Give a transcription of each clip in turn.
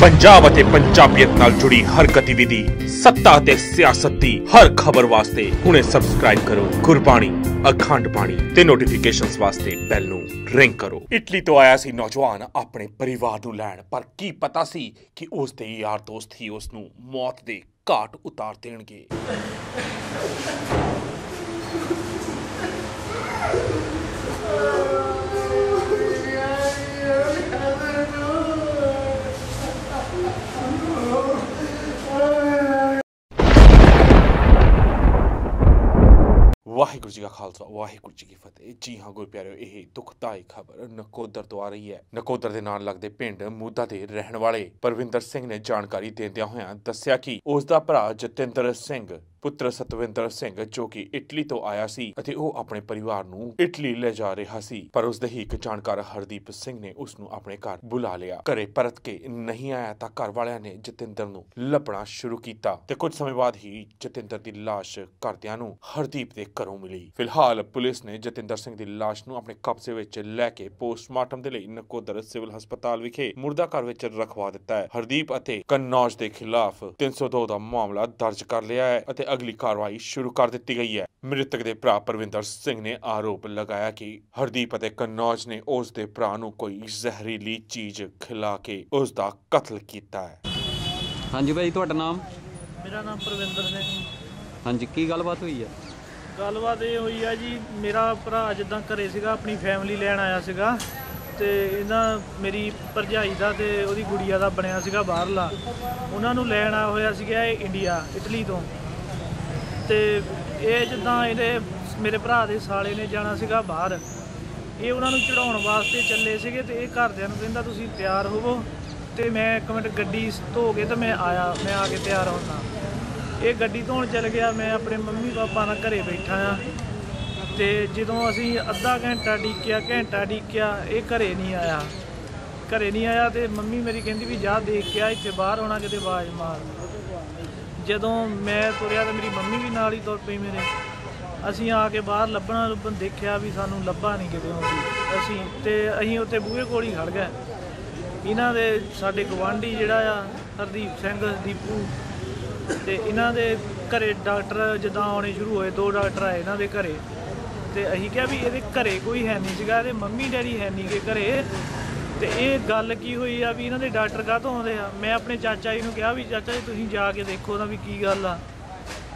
ਪੰਜਾਬ ਅਤੇ ਪੰਜਾਬੀਅਤ ਨਾਲ ਜੁੜੀ ਹਰ ਗਤੀਵਿਧੀ, ਸੱਤਾ ਅਤੇ ਸਿਆਸਤ ਦੀ ਹਰ ਖਬਰ ਵਾਸਤੇ ਹੁਣੇ ਸਬਸਕ੍ਰਾਈਬ ਕਰੋ। ਗੁਰਬਾਣੀ, ਅਖੰਡ ਬਾਣੀ ਤੇ ਨੋਟੀਫਿਕੇਸ਼ਨਸ ਵਾਸਤੇ ਬੈਲ ਨੂੰ ਰਿੰਗ ਕਰੋ। ਇਟਲੀ ਤੋਂ ਆਇਆ ਸੀ ਨੌਜਵਾਨ ਆਪਣੇ ਪਰਿਵਾਰ ਨੂੰ ਲੈਣ, ਪਰ ਕੀ ਪਤਾ ਸੀ ਕਿ ਉਸ ਦੇ ਯਾਰ ਦੋਸਤ ਹੀ ਉਸ ਨੂੰ ਮੌਤ ਦੇ ਘਾਟ ਉਤਾਰ ਦੇਣਗੇ। ਵਾਹਿਗੁਰੂ ਜੀ ਕਾ ਖਾਲਸਾ, ਵਾਹਿਗੁਰੂ ਜੀ ਕੀ ਫਤਿਹ। ਜੀ ਹਾਂ, ਗੁਰ ਪਿਆਰਿਓ, ਇਹ ਦੁਖਦਾਈ ਖਬਰ ਨਕੋਦਰ ਤੋਂ ਆ ਰਹੀ ਹੈ। ਨਕੋਦਰ ਦੇ ਨਾਲ ਲੱਗਦੇ ਪਿੰਡ ਮੂਦਾ ਦੇ ਰਹਿਣ ਵਾਲੇ ਪਰਵਿੰਦਰ ਸਿੰਘ ਨੇ ਜਾਣਕਾਰੀ ਦਿੰਦਿਆਂ ਹੋਇਆਂ ਦੱਸਿਆ ਕਿ ਉਸ ਦਾ ਭਰਾ ਜਤਿੰਦਰ ਸਿੰਘ ਪੁੱਤਰ ਸਤਵਿੰਦਰ ਸਿੰਘ, ਜੋ ਕਿ ਇਟਲੀ ਤੋਂ ਆਇਆ ਸੀ ਅਤੇ ਉਹ ਆਪਣੇ ਪਰਿਵਾਰ ਨੂੰ ਇਟਲੀ ਲੈ ਜਾ ਰਿਹਾ ਸੀ। ਪਰ ਉਸ ਦੇ ਹੀ ਇੱਕ ਜਾਣਕਾਰ ਹਰਦੀਪ ਸਿੰਘ ਨੇ ਉਸ ਨੂੰ ਆਪਣੇ ਘਰ ਬੁਲਾ ਲਿਆ। ਘਰੇ ਪਰਤ ਕੇ ਨਹੀਂ ਆਇਆ ਤਾਂ ਘਰ ਵਾਲਿਆਂ ਨੇ ਜਤਿੰਦਰ ਨੂੰ ਲੱਭਣਾ ਸ਼ੁਰੂ ਕੀਤਾ ਤੇ ਕੁਝ ਸਮੇਂ ਬਾਅਦ ਹੀ ਜਤਿੰਦਰ ਦੀ ਲਾਸ਼ ਘਰਦਿਆਂ ਨੂੰ ਹਰਦੀਪ ਦੇ ਘਰੋਂ ਮਿਲੀ। ਫਿਲਹਾਲ ਪੁਲਿਸ ਨੇ ਜਤਿੰਦਰ ਸਿੰਘ ਦੀ ਲਾਸ਼ ਨੂੰ ਆਪਣੇ ਕਬਜ਼ੇ ਵਿੱਚ ਲੈ ਕੇ ਪੋਸਟਮਾਰਟਮ ਦੇ ਲਈ ਨਕੋਦਰ ਸਿਵਲ ਹਸਪਤਾਲ ਵਿਖੇ ਮੁਰਦਾ ਘਰ ਵਿੱਚ ਰਖਵਾ ਦਿੱਤਾ ਹੈ। ਹਰਦੀਪ ਅਤੇ ਕਨੌਜ ਦੇ ਖਿਲਾਫ 302 ਦਾ ਮਾਮਲਾ ਦਰਜ ਕਰ ਲਿਆ ਹੈ ਅਤੇ ਅਗਲੀ ਕਾਰਵਾਈ ਸ਼ੁਰੂ ਕਰ ਦਿੱਤੀ ਗਈ ਹੈ। ਮ੍ਰਿਤਕ ਦੇ ਭਰਾ ਪਰਵਿੰਦਰ ਸਿੰਘ ਨੇ ਆਰੋਪ ਲਗਾਇਆ ਕਿ ਹਰਦੀਪ ਅਤੇ ਕਨੌਜ ਨੇ ਉਸ ਦੇ ਭਰਾ ਨੂੰ ਕੋਈ ਜ਼ਹਿਰੀਲੀ ਚੀਜ਼ ਖਿਲਾ ਕੇ ਉਸ ਦਾ ਕਤਲ ਕੀਤਾ ਹੈ। ਹਾਂਜੀ ਭਾਈ ਤੁਹਾਡਾ ਨਾਮ? ਮੇਰਾ ਨਾਮ ਪ੍ਰਵਿੰਦਰ ਸਿੰਘ ਹਾਂਜੀ ਕੀ ਗੱਲਬਾਤ ਹੋਈ ਹੈ? ਗੱਲਬਾਤ ਇਹ ਹੋਈ ਆ ਜੀ ਮੇਰਾ ਭਰਾ ਜਿੱਦਾਂ ਘਰੇ ਸੀਗਾ ਆਪਣੀ ਫੈਮਿਲੀ ਲੈਣ ਆਇਆ ਸੀਗਾ ਤੇ ਇਹਨਾਂ ਮੇਰੀ ਭਰਜਾਈ ਦਾ ਤੇ ਉਹਦੀ ਗੁੜੀਆ ਦਾ ਬਣਿਆ ਸੀਗਾ ਬਾਹਰਲਾ। ਉਹਨਾਂ ਨੂੰ ਲੈਣ ਆਇਆ ਹੋਇਆ ਸੀਗਾ ਇਹ ਇੰਡੀਆ ਇਟਲੀ ਤੋਂ। ਤੇ ਇਹ ਜਿੱਦਾਂ ਇਹਦੇ ਮੇਰੇ ਭਰਾ ਦੇ ਸਾਲੇ ਨੇ ਜਾਣਾ ਸੀਗਾ ਬਾਹਰ, ਇਹ ਉਹਨਾਂ ਨੂੰ ਚੜਾਉਣ ਵਾਸਤੇ ਚੱਲੇ ਸੀਗੇ ਤੇ ਇਹ ਘਰਦਿਆਂ ਨੂੰ ਕਹਿੰਦਾ ਤੁਸੀਂ ਤਿਆਰ ਹੋਵੋ ਤੇ ਮੈਂ ਇੱਕ ਮਿੰਟ ਗੱਡੀ ਧੋ ਕੇ ਤੇ ਮੈਂ ਆਇਆ, ਮੈਂ ਆ ਕੇ ਤਿਆਰ ਹੋਣਾ ਇਹ ਗੱਡੀ ਧੋਣ ਚੱਲ ਗਿਆ, ਮੈਂ ਆਪਣੇ ਮੰਮੀ ਪਾਪਾ ਨਾਲ ਘਰੇ ਬੈਠਾ ਆ ਤੇ ਜਦੋਂ ਅਸੀਂ ਅੱਧਾ ਘੰਟਾ ਡੀਕਿਆ ਘੰਟਾ ਡੀਕਿਆ ਇਹ ਘਰੇ ਨਹੀਂ ਆਇਆ। ਘਰੇ ਨਹੀਂ ਆਇਆ ਤੇ ਮੰਮੀ ਮੇਰੀ ਕਹਿੰਦੀ ਵੀ ਜਾ ਦੇਖ ਕੇ ਆ, ਇੱਥੇ ਬਾਹਰ ਹੋਣਾ ਕਿਤੇ ਆਵਾਜ਼ ਮਾਰ। ਜਦੋਂ ਮੈਂ ਤੁਰਿਆ ਤਾਂ ਮੇਰੀ ਮੰਮੀ ਵੀ ਨਾਲ ਹੀ ਤੁਰ ਪਈ ਮੇਰੇ। ਅਸੀਂ ਆ ਕੇ ਬਾਹਰ ਲੱਭਣਾ ਲੱਭਣ ਦੇਖਿਆ ਵੀ ਸਾਨੂੰ ਲੱਭਾ ਨਹੀਂ ਕਿਤੇ ਹੁੰਦੀ ਅਸੀਂ ਤੇ ਅਸੀਂ ਉੱਥੇ ਬੂਹੇ ਕੋਲ ਹੀ ਖੜ ਗਏ। ਇਹਨਾਂ ਦੇ ਸਾਡੇ ਗਵਾਂਢੀ ਜਿਹੜਾ ਆ, ਹਰਦੀਪ ਸਿੰਘ, ਦੀਪੂ, ਤੇ ਇਹਨਾਂ ਦੇ ਘਰੇ ਡਾਕਟਰ ਜਿੱਦਾਂ ਆਉਣੇ ਸ਼ੁਰੂ ਹੋਏ, ਦੋ ਡਾਕਟਰ ਆਏ ਇਹਨਾਂ ਦੇ ਘਰੇ। ਤੇ ਅਸੀਂ ਕਿਹਾ ਵੀ ਇਹਦੇ ਘਰੇ ਕੋਈ ਹੈ ਨਹੀਂ ਸੀਗਾ, ਇਹਦੇ ਮੰਮੀ ਡੈਡੀ ਹੈ ਨਹੀਂ ਗੇ ਘਰੇ। ਤੇ ਇਹ ਗੱਲ ਕੀ ਹੋਈ ਆ ਵੀ ਇਹਨਾਂ ਦੇ ਡਾਕਟਰ ਕਾਹਤੋਂ ਆਉਂਦੇ ਆ? ਮੈਂ ਆਪਣੇ ਚਾਚਾ ਜੀ ਨੂੰ ਕਿਹਾ ਵੀ ਚਾਚਾ ਜੀ ਤੁਸੀਂ ਜਾ ਕੇ ਦੇਖੋ ਨਾ ਵੀ ਕੀ ਗੱਲ ਆ।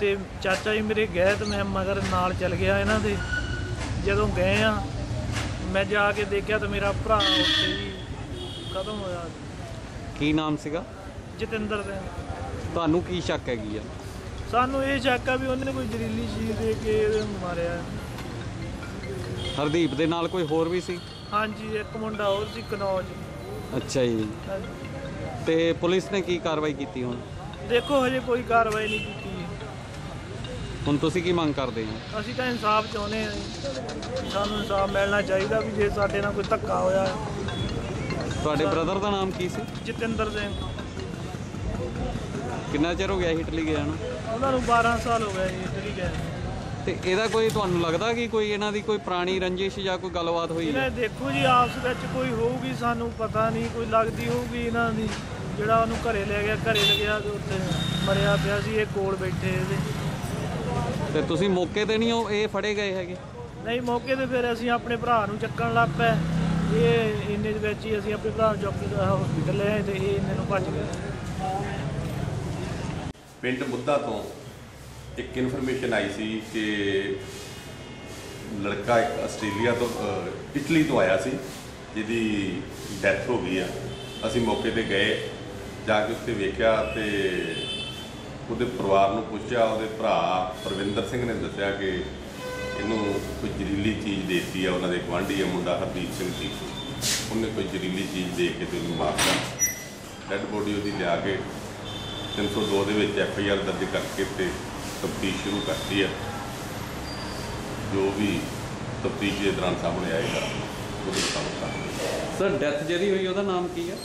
ਤੇ ਚਾਚਾ ਜੀ ਮੇਰੇ ਗਏ ਤੇ ਮੈਂ ਮਗਰ ਨਾਲ ਚੱਲ ਗਿਆ ਇਹਨਾਂ ਦੇ। ਜਦੋਂ ਗਏ ਆ ਮੈਂ ਜਾ ਕੇ ਦੇਖਿਆ ਤਾਂ ਮੇਰਾ ਭਰਾ ਉੱਥੇ ਹੀ ਖਤਮ ਹੋਇਆ। ਕੀ ਨਾਮ ਸੀਗਾ? ਜਤਿੰਦਰ ਸਿੰਘ। ਤੁਹਾਨੂੰ ਕੀ ਸ਼ੱਕ ਹੈਗੀ ਆ? ਸਾਨੂੰ ਇਹ ਸ਼ੱਕ ਆ ਵੀ ਉਹਨੇ ਕੋਈ ਜ਼ਹਿਰੀਲੀ ਚੀਜ਼ ਦੇ ਕੇ ਮਾਰਿਆ। ਹਰਦੀਪ ਦੇ ਨਾਲ ਕੋਈ ਹੋਰ ਵੀ ਸੀ? ਹਾਂਜੀ ਇੱਕ ਮੁੰਡਾ ਹੋਰ ਸੀ ਕਨੌਜ। ਅੱਛਾ ਜੀ। ਹਾਂਜੀ। ਤੇ ਪੁਲਿਸ ਨੇ ਕੀ ਕਾਰਵਾਈ ਕੀਤੀ ਹੁਣ? ਦੇਖੋ ਹਜੇ ਕੋਈ ਕਾਰਵਾਈ ਨਹੀਂ ਕੀਤੀ ਹੁਣ ਤੁਸੀਂ ਕੀ ਮੰਗ ਕਰਦੇ ਹੋ? ਅਸੀਂ ਤਾਂ ਇਨਸਾਫ ਚਾਹੁੰਦੇ ਹਾਂ ਜੀ। ਸਾਨੂੰ ਇਨਸਾਫ ਮਿਲਣਾ ਚਾਹੀਦਾ ਵੀ ਜੇ ਸਾਡੇ ਨਾਲ ਕੋਈ ਧੱਕਾ ਹੋਇਆ। ਤੁਹਾਡੇ ਬ੍ਰਦਰ ਦਾ ਨਾਮ ਕੀ ਸੀ? ਜਤਿੰਦਰ ਸਿੰਘ। ਕਿੰਨਾ ਚਿਰ ਹੋ ਗਿਆ ਸੀ ਇਟਲੀ ਗਿਆ ਨੂੰ? ਉਹਨਾਂ ਨੂੰ 12 ਸਾਲ ਹੋ ਗਏ ਜੀ ਗਏ ਨੂੰ। ਤੇ ਇਹਦਾ ਕੋਈ ਤੁਹਾਨੂੰ ਲੱਗਦਾ ਕਿ ਕੋਈ ਇਹਨਾਂ ਦੀ ਕੋਈ ਪੁਰਾਣੀ ਰੰਜਿਸ਼ ਜਾਂ ਕੋਈ ਗੱਲਬਾਤ ਹੋਈ ਹੈ? ਇਹਨੇ ਦੇਖੋ ਜੀ ਆਪਸ ਵਿੱਚ ਕੋਈ ਹੋਊਗੀ ਸਾਨੂੰ ਪਤਾ ਨਹੀਂ ਕੋਈ ਲੱਗਦੀ ਹੋਊਗੀ ਇਹਨਾਂ ਦੀ। ਜਿਹੜਾ ਉਹਨੂੰ ਘਰੇ ਲੈ ਗਿਆ ਘਰੇ ਲੈ ਗਿਆ ਤੇ ਉੱਥੇ ਮਰਿਆ ਪਿਆ ਸੀ ਇਹ ਕੋਲ ਬੈਠੇ ਇਹਦੇ। ਤੇ ਤੁਸੀਂ ਮੌਕੇ ਤੇ ਨਹੀਂ ਹੋ ਇਹ ਫੜੇ ਗਏ ਹੈਗੇ? ਨਹੀਂ ਮੌਕੇ ਤੇ ਫਿਰ ਅਸੀਂ ਆਪਣੇ ਭਰਾ ਨੂੰ ਚੱਕਣ ਲੱਗ ਪਏ। ਇਹ ਇੰਨੇ ਦੇ ਵਿੱਚ ਹੀ ਅਸੀਂ ਆਪਣੇ ਭਰਾ ਨੂੰ ਚੁੱਕ ਕੇ ਹਸਪੀਟਲ ਲੈ ਆਏ ਤੇ ਇਹ ਇੰਨੇ ਨੂੰ ਭੱਜ ਗਏ। ਪਿੰਡ ਮੁੱਦਾ ਤੋਂ ਇੱਕ ਇਨਫੋਰਮੇਸ਼ਨ ਆਈ ਸੀ ਕਿ ਲੜਕਾ ਇੱਕ ਆਸਟ੍ਰੇਲੀਆ ਤੋਂ ਅਹ, ਇਟਲੀ ਤੋਂ ਆਇਆ ਸੀ ਜਿਹਦੀ ਡੈਥ ਹੋ ਗਈ ਆ। ਅਸੀਂ ਮੌਕੇ ਤੇ ਗਏ ਜਾ ਕੇ ਉੱਥੇ ਵੇਖਿਆ ਤੇ ਉਹਦੇ ਪਰਿਵਾਰ ਨੂੰ ਪੁੱਛਿਆ ਉਹਦੇ ਭਰਾ ਪ੍ਰਵਿੰਦਰ ਸਿੰਘ ਨੇ ਦੱਸਿਆ ਕਿ ਇਹਨੂੰ ਕੋਈ ਜ਼ਹਿਰੀਲੀ ਚੀਜ਼ ਦੇਤੀ ਆ ਉਹਨਾਂ ਦੇ ਗੁਆਂਢੀ ਆ ਮੁੰਡਾ ਹਰਦੀਪ ਸਿੰਘ ਸੀ ਉਹਨੇ ਕੋਈ ਜ਼ਹਿਰੀਲੀ ਚੀਜ਼ ਦੇ ਕੇ ਤੇ ਉਹਨੂੰ ਮਾਰਤਾ। ਡੈੱਡ ਬੋਡੀ ਉਹਦੀ ਲਿਆ ਕੇ 302 ਦੇ ਵਿੱਚ ਐਫ ਆਈ ਆਰ ਦਰਜ ਕਰਕੇ ਤੇ ਤਫਤੀਸ਼ ਸ਼ੁਰੂ ਕਰਤੀ ਹੈ। ਜੋ ਵੀ ਤਫਤੀਸ਼ ਦੇ ਦੌਰਾਨ ਸਾਹਮਣੇ ਆਏਗਾ ਉਹਦੇ ਮੁਤਾਬਕ ਸਰ ਡੈਥ ਜਿਹੜੀ ਹੋਈ ਉਹਦਾ ਨਾਮ ਕੀ ਹੈ?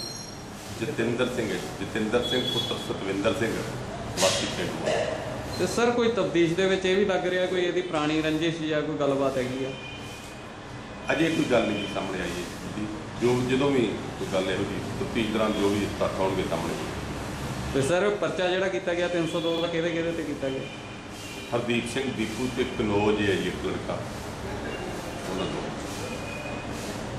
ਜਤਿੰਦਰ ਸਿੰਘ ਹੈ, ਜਤਿੰਦਰ ਸਿੰਘ ਪੁੱਤਰ ਸਤਵਿੰਦਰ ਸਿੰਘ ਵਾਸੀ ਪਿੰਡ ਤੇ ਸਰ ਕੋਈ ਤਬਦੀਸ਼ ਦੇ ਵਿੱਚ ਇਹ ਵੀ ਲੱਗ ਰਿਹਾ ਕੋਈ ਇਹਦੀ ਪੁਰਾਣੀ ਰੰਜਿਸ਼ ਜਾਂ ਕੋਈ ਗੱਲਬਾਤ ਹੈਗੀ ਆ? ਅਜੇ ਕੋਈ ਗੱਲ ਨਹੀਂ ਸਾਹਮਣੇ ਆਈ ਹੈ। ਜੀ ਜੋ ਜਦੋਂ ਵੀ ਕੋਈ ਗੱਲ ਇਹੋ ਜਿਹੀ ਤਫਤੀਸ਼ ਦੌਰਾਨ ਜੋ ਵੀ ਤੱਥ ਆਉਣਗੇ ਸਾਹਮਣੇ। ਤੇ ਸਰ ਪਰਚਾ ਜਿਹੜਾ ਕੀਤਾ ਗਿਆ 302 ਦਾ ਕਿਹਦੇ ਕਿਹਦੇ ਤੇ ਕੀਤਾ ਗਿਆ? ਹਰਦੀਪ ਸਿੰਘ ਦੀਪੂ ਤੇ ਕਨੋਜ ਹੈ ਜੀ ਇੱਕ ਲੜਕਾ। ਉਹਨਾਂ ਤੋਂ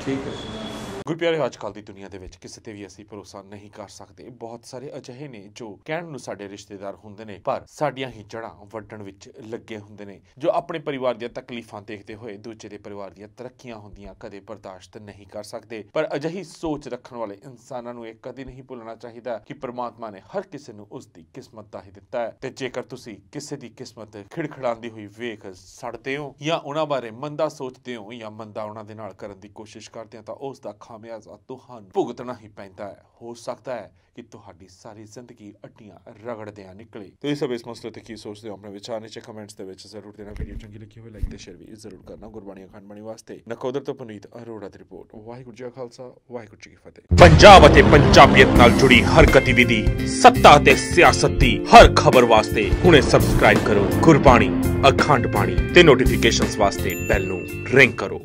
ਠੀਕ ਹੈ। ਗੁਰਪਿਆਰੇ ਅੱਜ ਕੱਲ੍ਹ ਦੀ ਦੁਨੀਆ ਦੇ ਵਿੱਚ ਕਿਸੇ ਤੇ ਵੀ ਅਸੀਂ ਭਰੋਸਾ ਨਹੀਂ ਕਰ ਸਕਦੇ। ਬਹੁਤ ਸਾਰੇ ਅਜਿਹੇ ਨੇ ਜੋ ਕਹਿਣ ਨੂੰ ਸਾਡੇ ਰਿਸ਼ਤੇਦਾਰ ਹੁੰਦੇ ਨੇ, ਪਰ ਸਾਡੀਆਂ ਹੀ ਜੜ੍ਹਾਂ ਵੱਢਣ ਵਿੱਚ ਲੱਗੇ ਹੁੰਦੇ ਨੇ, ਜੋ ਆਪਣੇ ਪਰਿਵਾਰ ਦੀਆਂ ਤਕਲੀਫਾਂ ਦੇਖਦੇ ਹੋਏ ਦੂਜੇ ਦੇ ਪਰਿਵਾਰ ਦੀਆਂ ਤਰੱਕੀਆਂ ਹੁੰਦੀਆਂ ਕਦੇ ਬਰਦਾਸ਼ਤ ਨਹੀਂ ਕਰ ਸਕਦੇ। ਪਰ ਅਜਿਹੀ ਸੋਚ ਰੱਖਣ ਵਾਲੇ ਇਨਸਾਨਾਂ ਨੂੰ ਇਹ ਕਦੇ ਨਹੀਂ ਭੁੱਲਣਾ ਚਾਹੀਦਾ ਕਿ ਪਰਮਾਤਮਾ ਨੇ ਹਰ ਕਿਸੇ ਨੂੰ ਉਸ ਦੀ ਕਿਸਮਤ ਦਾ ਹੀ ਦਿੱਤਾ ਹੈ। ਤੇ ਜੇਕਰ ਤੁਸੀਂ ਕਿਸੇ ਦੀ ਕਿਸਮਤ ਖਿੜਖੜਾਉਂਦੀ ਹੋਈ ਵੇਖ ਸੜਦੇ ਹੋ ਜਾਂ ਉਹਨਾਂ ਬਾਰੇ ਮੰਦਾ ਸੋਚਦੇ ਹੋ ਜਾਂ ਮੰਦਾ ਉਹਨਾਂ ਦੇ ਨਾਲ ਕਰਨ ਦੀ ਕੋਸ਼ਿਸ਼ ਕਰਦੇ ਹੋ, ਤਾਂ ਉਸ ਦਾ ਖਾਮਿਆਜ਼ਾ ਤੁਹਾਨੂੰ ਭੁਗਤਣਾ ਹੀ ਪੈਂਦਾ ਹੈ। ਹੋ ਸਕਦਾ ਹੈ ਕਿ ਤੁਹਾਡੀ ਸਾਰੀ ਜ਼ਿੰਦਗੀ ਅੱਡੀਆਂ ਰਗੜਦਿਆਂ ਨਿਕਲੇ। ਤੁਸੀਂ ਸਭ ਇਸ ਮਸਲੇ ਤੇ ਕੀ ਸੋਚਦੇ ਹੋ, ਆਪਣੇ ਵਿਚਾਰ ਨੀਚੇ ਕਮੈਂਟਸ ਦੇ ਵਿੱਚ ਜ਼ਰੂਰ ਦੇਣਾ। ਵੀਡੀਓ ਚੰਗੀ ਲੱਗੀ ਹੋਵੇ ਲਾਈਕ ਤੇ ਸ਼ੇਅਰ ਵੀ ਜ਼ਰੂਰ ਕਰਨਾ। ਗੁਰਬਾਣੀ ਅਖੰਡ ਬਾਣੀ ਵਾਸਤੇ ਨਕੋਦਰ ਤੋਂ ਪੁਨੀਤ ਅਰੋੜਾ ਦੀ ਰਿਪੋਰਟ ਵਾਹਿਗੁਰੂ ਜੀ ਕਾ ਖਾਲਸਾ, ਵਾਹਿਗੁਰੂ ਜੀ ਕੀ ਫਤਿਹ। ਪੰਜਾਬ ਅਤੇ ਪੰਜਾਬੀਅਤ ਨਾਲ ਜੁੜੀ ਹਰ ਗਤੀਵਿਧੀ, ਸੱਤਾ ਅਤੇ ਸਿਆਸਤ ਦੀ ਹਰ ਖਬਰ ਵਾਸਤੇ ਹੁਣੇ ਸਬਸਕ੍ਰਾਈਬ ਕਰੋ। ਗੁਰਬਾਣੀ ਅਖੰਡ ਬਾਣੀ ਤੇ ਨੋਟੀਫਿਕੇਸ਼ਨਸ ਵਾਸਤੇ ਬੈਲ ਨੂੰ ਰਿੰਗ ਕਰੋ।